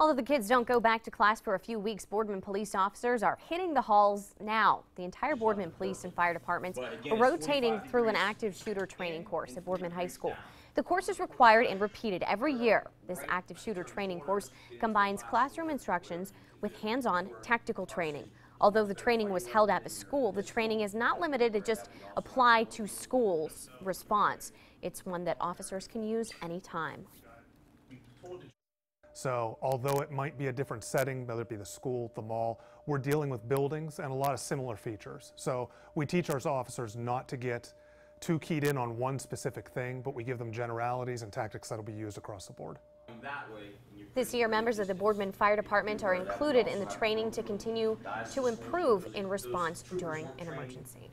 Although the kids don't go back to class for a few weeks, Boardman police officers are hitting the halls now. The entire Boardman Police and Fire Departments are rotating through an active shooter training course at Boardman High School. The course is required and repeated every year. This active shooter training course combines classroom instructions with hands-on tactical training. Although the training was held at the school, the training is not limited to just apply to schools response. It's one that officers can use anytime. So although it might be a different setting, whether it be the school, the mall, we're dealing with buildings and a lot of similar features. So we teach our officers not to get too keyed in on one specific thing, but we give them generalities and tactics that will be used across the board. This year, members of the Boardman Fire Department are included in the training to continue to improve in response during an emergency.